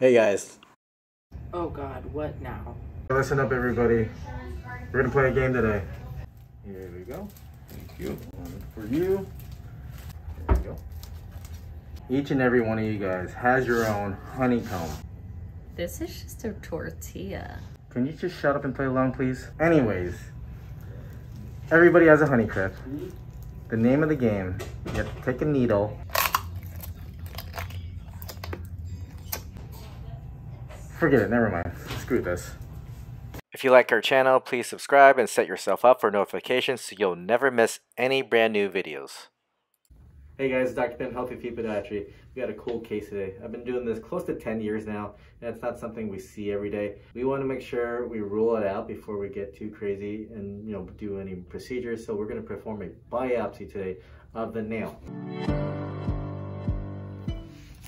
Hey guys. Oh God, what now? Listen up everybody. We're gonna play a game today. Here we go. Thank you. One for you. There we go. Each and every one of you guys has your own honeycomb. This is just a tortilla. Can you just shut up and play along, please? Anyways, everybody has a honeycrisp. The name of the game, you have to take a needle. Forget it, never mind. Screw this. If you like our channel, please subscribe and set yourself up for notifications so you'll never miss any brand new videos. Hey guys, Dr. Binh, Healthy Feet Podiatry. We got a cool case today. I've been doing this close to 10 years now, and it's not something we see every day. We want to make sure we rule it out before we get too crazy and you know do any procedures. So we're going to perform a biopsy today of the nail.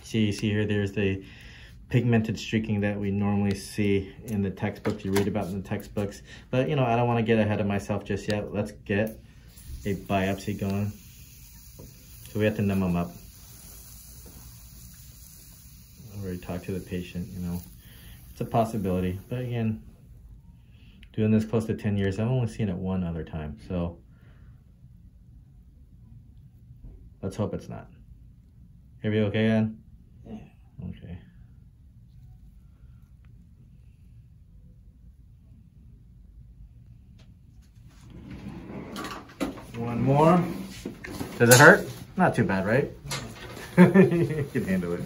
See, see here, there's the pigmented streaking that we normally see in the textbooks, you read about in the textbooks. But you know, I don't want to get ahead of myself just yet. Let's get a biopsy going. So we have to numb them up. I already talked to the patient, you know. It's a possibility, but again, doing this close to 10 years, I've only seen it one other time, so let's hope it's not. Are we okay, Ann? Yeah. Okay. One more. Does it hurt? Not too bad, right? you can handle it.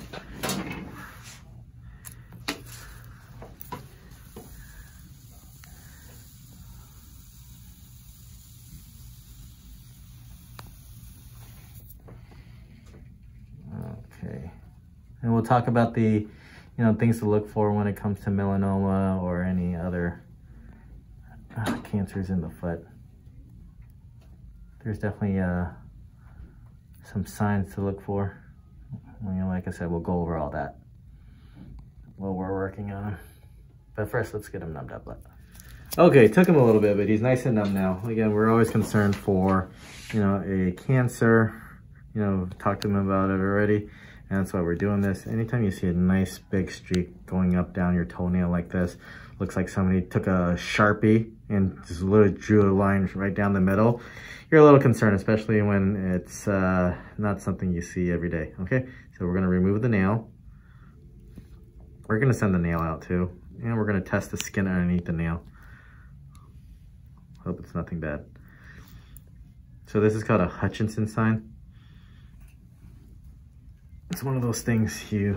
Okay. And we'll talk about the, you know, things to look for when it comes to melanoma or any other uh, cancers in the foot. There's definitely uh, some signs to look for. You know, like I said, we'll go over all that while we're working on him. But first, let's get him numbed up. Okay, took him a little bit, but he's nice and numb now. Again, we're always concerned for, you know, a cancer. You know, talked to him about it already, and that's why we're doing this. Anytime you see a nice big streak going up down your toenail like this, looks like somebody took a Sharpie and just literally drew a line right down the middle you're a little concerned, especially when it's uh, not something you see every day, okay? So we're gonna remove the nail. We're gonna send the nail out too, and we're gonna test the skin underneath the nail. Hope it's nothing bad. So this is called a Hutchinson sign. It's one of those things you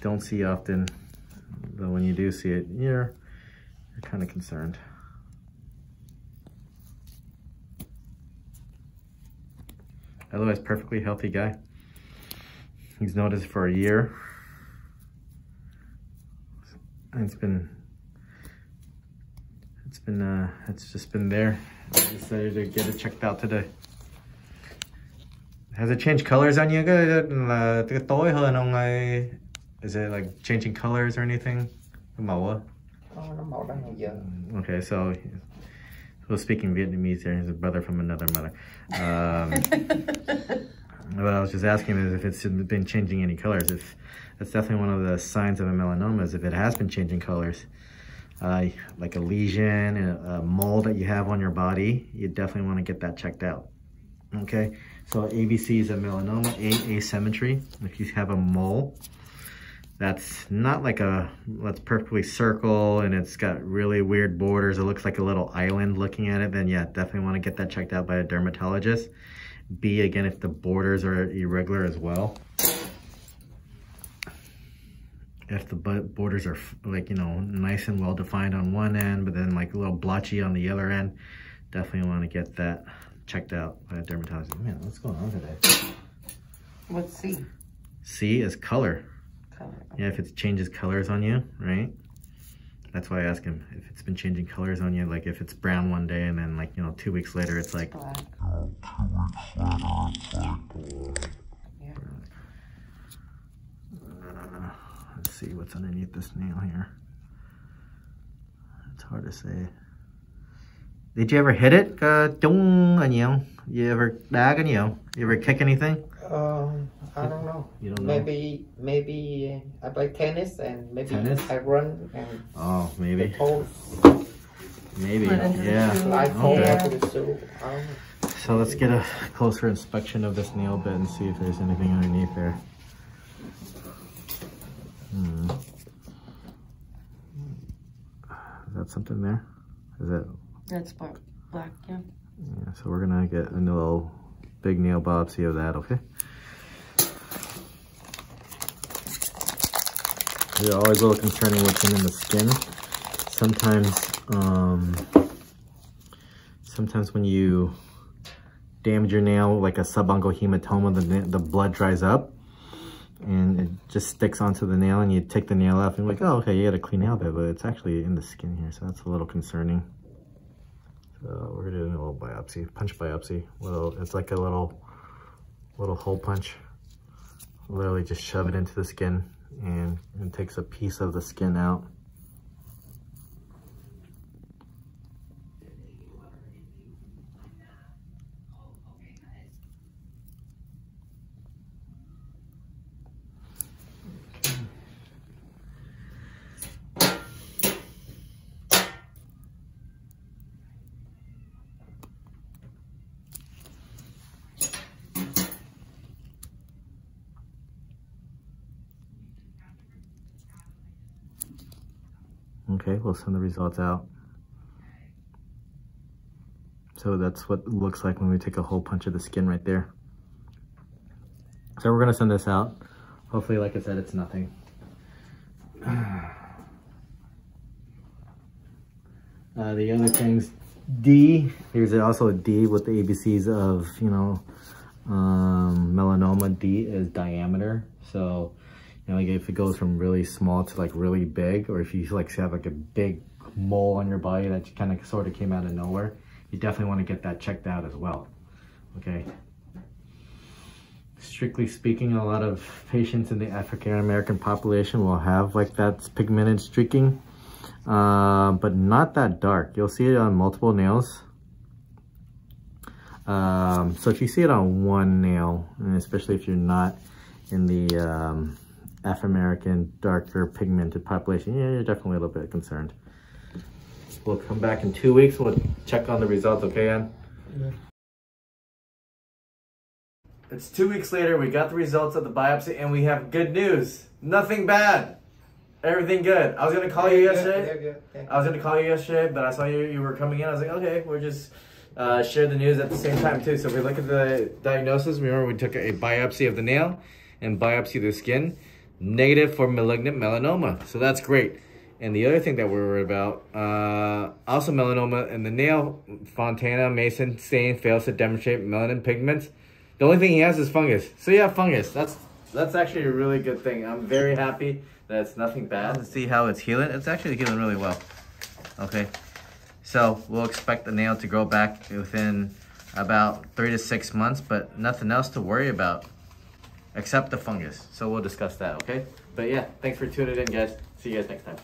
don't see often, but when you do see it, you're, you're kind of concerned. Otherwise, perfectly healthy guy. He's noticed for a year. And it's been, it's been, uh, it's just been there. I decided to get it checked out today. Has it changed colors on you? Is it like changing colors or anything? Okay, so well, speaking Vietnamese here, he's a brother from another mother. Um, what I was just asking is if it's been changing any colors. If That's definitely one of the signs of a melanoma is if it has been changing colors. Uh, like a lesion, a, a mole that you have on your body, you definitely want to get that checked out. Okay, so ABC is a melanoma, A asymmetry. If you have a mole, that's not like a, that's perfectly circle and it's got really weird borders. It looks like a little island looking at it, then yeah, definitely want to get that checked out by a dermatologist. B, again, if the borders are irregular as well. If the borders are like, you know, nice and well defined on one end, but then like a little blotchy on the other end, definitely want to get that checked out by a dermatologist. Man, what's going on today? What's C? C is color color. Okay. Yeah, if it changes colors on you, right? That's why I ask him if it's been changing colors on you, like if it's brown one day and then like, you know, two weeks later it's like... Black. Yeah. Uh, let's see what's underneath this nail here. It's hard to say. Did you ever hit it? Uh, You ever dag You ever kick anything? Um, I don't know. You don't know? Maybe maybe uh, I play tennis and maybe Tennis? I run and Oh, maybe. toes Maybe. Run into the Yeah. shoe. Yeah. to the shoe. I don't know. So let's get a closer inspection of this nail bed and see if there's anything underneath there. Hmm. Is that something there? Is that That's black, black, yeah. Yeah, so we're gonna get a little big nail biopsy of that, okay? They're always a little concerning what's in the skin. Sometimes, um, sometimes when you damage your nail, like a subungual hematoma, the, the blood dries up and it just sticks onto the nail and you take the nail off and you're like, oh, okay, you got a clean nail bed, but it's actually in the skin here, so that's a little concerning. So we're gonna a little biopsy, punch biopsy. Little, it's like a little, little hole punch. Literally just shove it into the skin and it takes a piece of the skin out. Okay, we'll send the results out. So that's what it looks like when we take a whole punch of the skin right there. So we're gonna send this out. Hopefully, like I said, it's nothing. Uh, the other things, D, here's also a D with the ABCs of, you know, um, melanoma. D is diameter. So, like if it goes from really small to like really big, or if you like have like a big mole on your body that kind of sort of came out of nowhere, you definitely want to get that checked out as well. Okay. Strictly speaking, a lot of patients in the African American population will have like that pigmented streaking, uh, but not that dark. You'll see it on multiple nails. Um, so if you see it on one nail, and especially if you're not in the um, Afro-American darker pigmented population, yeah, you're definitely a little bit concerned. We'll come back in two weeks. We'll check on the results, okay, Ann? Yeah. It's two weeks later. We got the results of the biopsy, and we have good news. Nothing bad. Everything good. I was gonna call you They're good, yesterday. they're good, thank I was gonna call you yesterday, but I saw you you were coming in. I was like, okay, we're just uh, share the news at the same time too. So if we look at the diagnosis, remember we took a biopsy of the nail and biopsy of the skin, negative for malignant melanoma. So that's great. And the other thing that we're worried about, uh, also melanoma in the nail, Fontana Masson stain fails to demonstrate melanin pigments. The only thing he has is fungus. So yeah, fungus. That's that's actually a really good thing. I'm very happy that it's nothing bad. Let's see how it's healing. It's actually healing really well. Okay. So we'll expect the nail to grow back within about three to six months, but nothing else to worry about except the fungus. So we'll discuss that, okay? But yeah, thanks for tuning in, guys. See you guys next time.